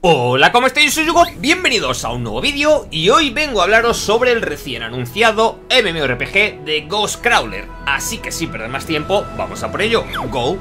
Hola, ¿cómo estáis? Soy Yugo, bienvenidos a un nuevo vídeo y hoy vengo a hablaros sobre el recién anunciado MMORPG de Ghost Crawler. Así que sin perder más tiempo, vamos a por ello. ¡Go!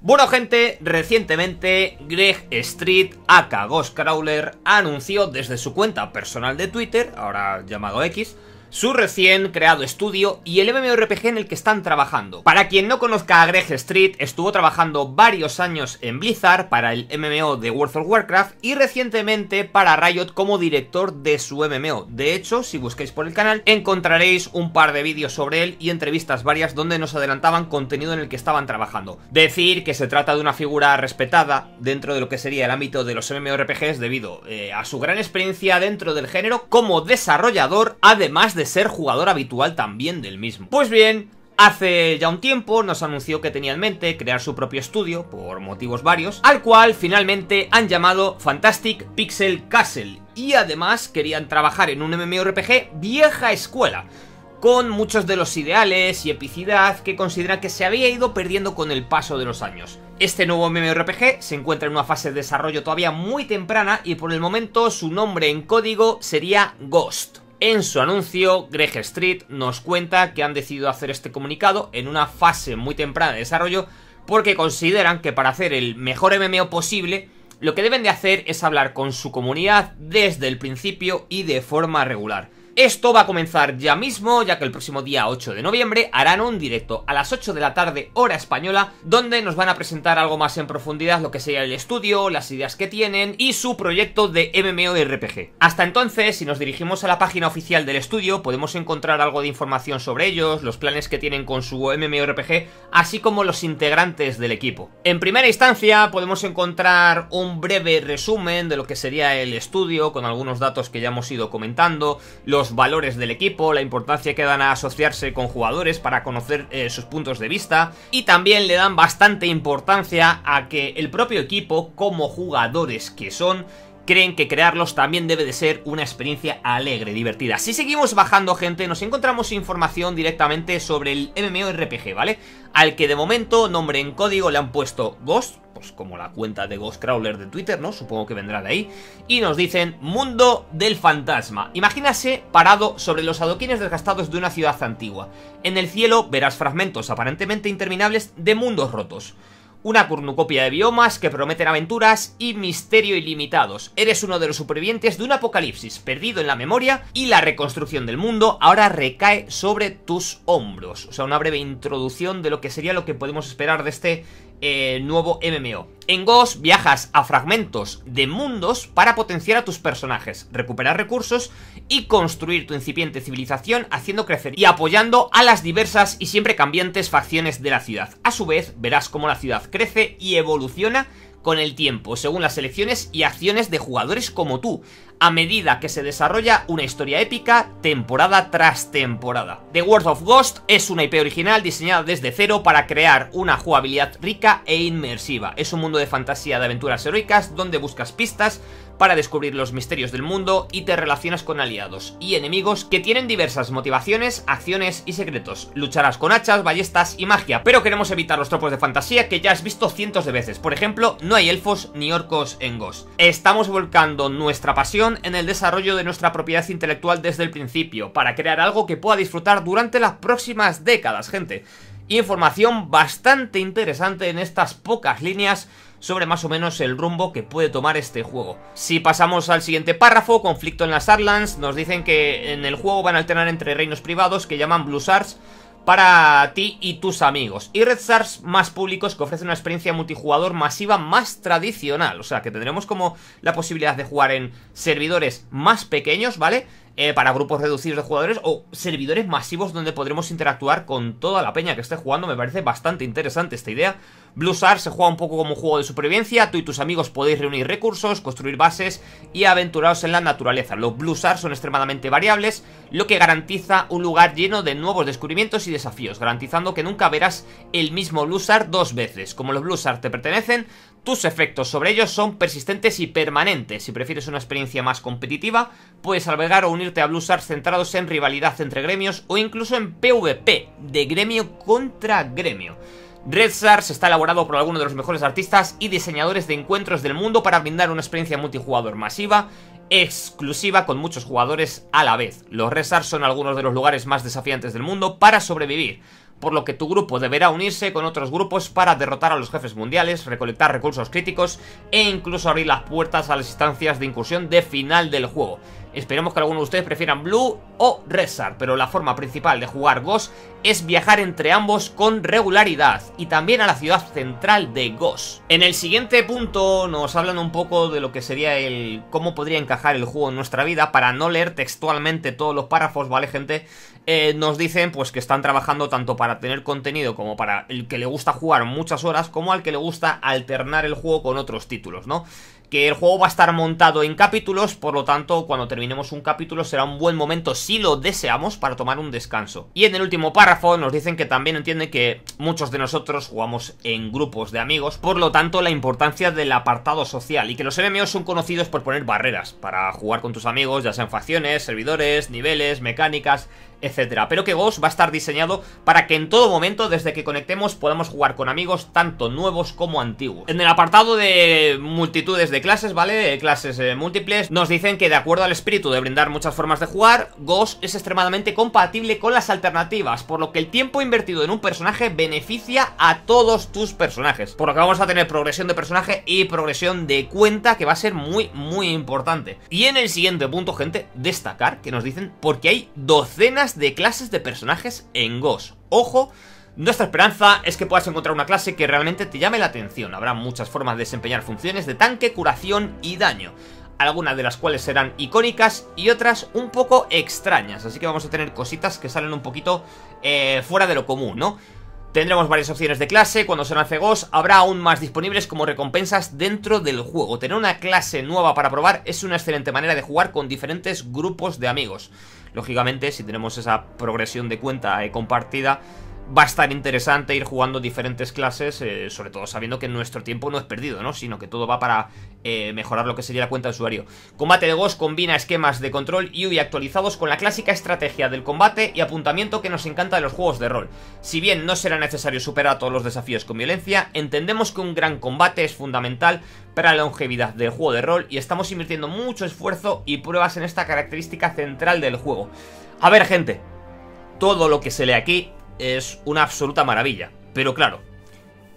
Bueno gente, recientemente Greg Street, aka Ghost Crawler, anunció desde su cuenta personal de Twitter, ahora llamado X, su recién creado estudio y el MMORPG en el que están trabajando. Para quien no conozca a Greg Street, estuvo trabajando varios años en Blizzard para el MMO de World of Warcraft y recientemente para Riot como director de su MMO. De hecho, si busquéis por el canal, encontraréis un par de vídeos sobre él y entrevistas varias donde nos adelantaban contenido en el que estaban trabajando. Decir que se trata de una figura respetada dentro de lo que sería el ámbito de los MMORPGs debido eh, a su gran experiencia dentro del género como desarrollador, además de de ser jugador habitual también del mismo. Pues bien, Hace ya un tiempo nos anunció que tenía en mente crear su propio estudio, por motivos varios, al cual finalmente han llamado Fantastic Pixel Castle, y además querían trabajar en un MMORPG vieja escuela, con muchos de los ideales y epicidad que consideran que se había ido perdiendo con el paso de los años. Este nuevo MMORPG se encuentra en una fase de desarrollo todavía muy temprana y por el momento su nombre en código sería Ghost. En su anuncio, Greg Street nos cuenta que han decidido hacer este comunicado en una fase muy temprana de desarrollo porque consideran que para hacer el mejor MMO posible, lo que deben de hacer es hablar con su comunidad desde el principio y de forma regular. Esto va a comenzar ya mismo, ya que el próximo día 8 de noviembre harán un directo a las 8 de la tarde hora española, donde nos van a presentar algo más en profundidad lo que sería el estudio, las ideas que tienen y su proyecto de MMORPG. Hasta entonces, si nos dirigimos a la página oficial del estudio, podemos encontrar algo de información sobre ellos, los planes que tienen con su MMORPG, así como los integrantes del equipo. En primera instancia, podemos encontrar un breve resumen de lo que sería el estudio, con algunos datos que ya hemos ido comentando, valores del equipo, la importancia que dan a asociarse con jugadores para conocer eh, sus puntos de vista y también le dan bastante importancia a que el propio equipo, como jugadores que son, creen que crearlos también debe de ser una experiencia alegre, divertida. Si seguimos bajando gente, nos encontramos información directamente sobre el MMORPG, ¿vale? Al que de momento nombre en código le han puesto Ghost, pues como la cuenta de Ghost Crawler de Twitter, ¿no? Supongo que vendrá de ahí. Y nos dicen Mundo del Fantasma. Imagínase parado sobre los adoquines desgastados de una ciudad antigua. En el cielo verás fragmentos aparentemente interminables de mundos rotos una cornucopia de biomas que prometen aventuras y misterio ilimitados. Eres uno de los supervivientes de un apocalipsis perdido en la memoria y la reconstrucción del mundo ahora recae sobre tus hombros. O sea, una breve introducción de lo que sería lo que podemos esperar de este eh, nuevo MMO. En Ghost viajas a fragmentos de mundos para potenciar a tus personajes, recuperar recursos y construir tu incipiente civilización haciendo crecer y apoyando a las diversas y siempre cambiantes facciones de la ciudad. A su vez, verás cómo la ciudad crece y evoluciona con el tiempo, según las elecciones y acciones de jugadores como tú, a medida que se desarrolla una historia épica temporada tras temporada. The World of Ghost es una IP original diseñada desde cero para crear una jugabilidad rica e inmersiva. Es un mundo de fantasía de aventuras heroicas donde buscas pistas para descubrir los misterios del mundo y te relacionas con aliados y enemigos que tienen diversas motivaciones, acciones y secretos. Lucharás con hachas, ballestas y magia, pero queremos evitar los tropos de fantasía que ya has visto cientos de veces. Por ejemplo, no hay elfos ni orcos en Ghost. Estamos volcando nuestra pasión en el desarrollo de nuestra propiedad intelectual desde el principio, para crear algo que pueda disfrutar durante las próximas décadas, gente. Información bastante interesante en estas pocas líneas sobre más o menos el rumbo que puede tomar este juego. Si pasamos al siguiente párrafo, conflicto en las Arlands, nos dicen que en el juego van a alternar entre reinos privados que llaman Blue Sars para ti y tus amigos. Y Red Stars más públicos que ofrecen una experiencia multijugador masiva más tradicional. O sea, que tendremos como la posibilidad de jugar en servidores más pequeños, ¿vale? Eh, para grupos reducidos de jugadores o servidores masivos donde podremos interactuar con toda la peña que esté jugando. Me parece bastante interesante esta idea. Blue se juega un poco como un juego de supervivencia. Tú y tus amigos podéis reunir recursos, construir bases y aventuraros en la naturaleza. Los Blue son extremadamente variables, lo que garantiza un lugar lleno de nuevos descubrimientos y desafíos, garantizando que nunca verás el mismo Blue dos veces. Como los Blue te pertenecen, tus efectos sobre ellos son persistentes y permanentes. Si prefieres una experiencia más competitiva, puedes albergar o unirte a Bluesars centrados en rivalidad entre gremios o incluso en PvP, de gremio contra gremio. Red Stars está elaborado por algunos de los mejores artistas y diseñadores de encuentros del mundo para brindar una experiencia multijugador masiva, exclusiva con muchos jugadores a la vez. Los Red Stars son algunos de los lugares más desafiantes del mundo para sobrevivir por lo que tu grupo deberá unirse con otros grupos para derrotar a los jefes mundiales, recolectar recursos críticos e incluso abrir las puertas a las instancias de incursión de final del juego. Esperemos que algunos de ustedes prefieran Blue o Resar, pero la forma principal de jugar Ghost es viajar entre ambos con regularidad y también a la ciudad central de Ghost. En el siguiente punto nos hablan un poco de lo que sería el cómo podría encajar el juego en nuestra vida para no leer textualmente todos los párrafos, ¿vale gente? Eh, nos dicen pues que están trabajando tanto para tener contenido como para el que le gusta jugar muchas horas como al que le gusta alternar el juego con otros títulos, ¿no? Que el juego va a estar montado en capítulos, por lo tanto, cuando terminemos un capítulo será un buen momento, si lo deseamos, para tomar un descanso. Y en el último párrafo nos dicen que también entienden que muchos de nosotros jugamos en grupos de amigos, por lo tanto, la importancia del apartado social, y que los MMOs son conocidos por poner barreras para jugar con tus amigos, ya sean facciones, servidores, niveles, mecánicas, etcétera. Pero que Ghost va a estar diseñado para que en todo momento, desde que conectemos, podamos jugar con amigos tanto nuevos como antiguos. En el apartado de multitudes de clases, ¿vale? Clases eh, múltiples, nos dicen que de acuerdo al espíritu de brindar muchas formas de jugar, Ghost es extremadamente compatible con las alternativas, por lo que el tiempo invertido en un personaje beneficia a todos tus personajes. Por lo que vamos a tener progresión de personaje y progresión de cuenta, que va a ser muy, muy importante. Y en el siguiente punto, gente, destacar que nos dicen porque hay docenas de clases de personajes en Ghost. Ojo, nuestra esperanza es que puedas encontrar una clase que realmente te llame la atención. Habrá muchas formas de desempeñar funciones de tanque, curación y daño. Algunas de las cuales serán icónicas y otras un poco extrañas. Así que vamos a tener cositas que salen un poquito eh, fuera de lo común, ¿no? Tendremos varias opciones de clase, cuando se lance Ghost habrá aún más disponibles como recompensas dentro del juego. Tener una clase nueva para probar es una excelente manera de jugar con diferentes grupos de amigos. Lógicamente, si tenemos esa progresión de cuenta eh, compartida, va a estar interesante ir jugando diferentes clases, eh, sobre todo sabiendo que nuestro tiempo no es perdido, ¿no? Sino que todo va para eh, mejorar lo que sería la cuenta de usuario. Combate de Ghost combina esquemas de control y UI actualizados con la clásica estrategia del combate y apuntamiento que nos encanta de los juegos de rol. Si bien no será necesario superar todos los desafíos con violencia, entendemos que un gran combate es fundamental para la longevidad del juego de rol y estamos invirtiendo mucho esfuerzo y pruebas en esta característica central del juego. A ver, gente, todo lo que se lee aquí es una absoluta maravilla. Pero claro,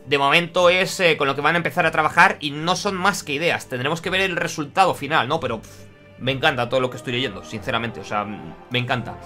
de momento es eh, con lo que van a empezar a trabajar y no son más que ideas. Tendremos que ver el resultado final, ¿no? Pero me encanta todo lo que estoy leyendo, sinceramente. O sea, me encanta.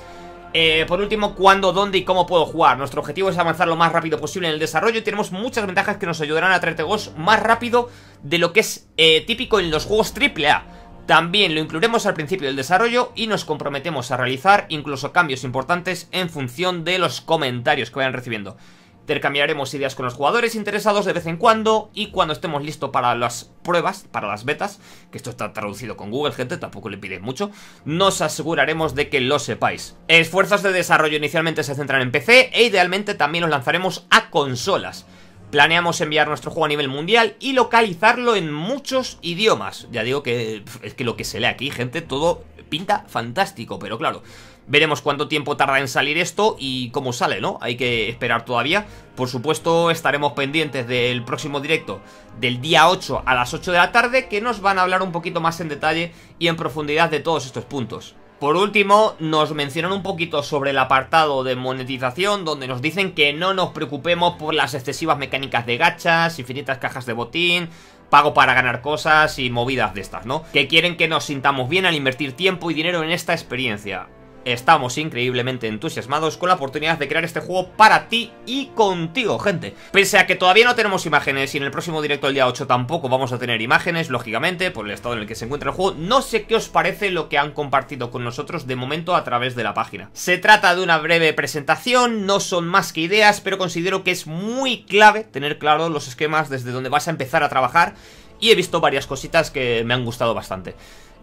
Eh, por último, cuándo, dónde y cómo puedo jugar. Nuestro objetivo es avanzar lo más rápido posible en el desarrollo y tenemos muchas ventajas que nos ayudarán a traerte Ghost más rápido de lo que es eh, típico en los juegos AAA. También lo incluiremos al principio del desarrollo y nos comprometemos a realizar incluso cambios importantes en función de los comentarios que vayan recibiendo. Intercambiaremos ideas con los jugadores interesados de vez en cuando y cuando estemos listos para las pruebas, para las betas, que esto está traducido con Google, gente, tampoco le pide mucho, nos aseguraremos de que lo sepáis. Esfuerzos de desarrollo inicialmente se centran en PC e idealmente también los lanzaremos a consolas. Planeamos enviar nuestro juego a nivel mundial y localizarlo en muchos idiomas. Ya digo que es que lo que se lee aquí, gente, todo pinta fantástico, pero claro, veremos cuánto tiempo tarda en salir esto y cómo sale, ¿no? Hay que esperar todavía. Por supuesto, estaremos pendientes del próximo directo del día 8 a las 8 de la tarde, que nos van a hablar un poquito más en detalle y en profundidad de todos estos puntos. Por último, nos mencionan un poquito sobre el apartado de monetización, donde nos dicen que no nos preocupemos por las excesivas mecánicas de gachas, infinitas cajas de botín, pago para ganar cosas y movidas de estas, ¿no? Que quieren que nos sintamos bien al invertir tiempo y dinero en esta experiencia estamos increíblemente entusiasmados con la oportunidad de crear este juego para ti y contigo, gente. Pese a que todavía no tenemos imágenes y en el próximo directo del día 8 tampoco vamos a tener imágenes, lógicamente, por el estado en el que se encuentra el juego, no sé qué os parece lo que han compartido con nosotros de momento a través de la página. Se trata de una breve presentación, no son más que ideas, pero considero que es muy clave tener claro los esquemas desde donde vas a empezar a trabajar y he visto varias cositas que me han gustado bastante.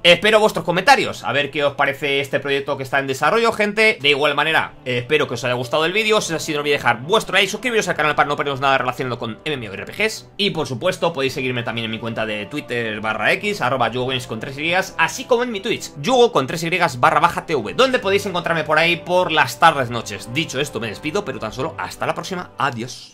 Espero vuestros comentarios, a ver qué os parece este proyecto que está en desarrollo, gente. De igual manera, espero que os haya gustado el vídeo. Si es así, no olvidéis dejar vuestro like, suscribiros al canal para no perderos nada relacionado con MMORPGs. Y por supuesto, podéis seguirme también en mi cuenta de Twitter barra X, arroba con 3 Y, así como en mi Twitch, Yugo con 3 Y barra baja TV, donde podéis encontrarme por ahí por las tardes noches. Dicho esto, me despido, pero tan solo hasta la próxima. Adiós.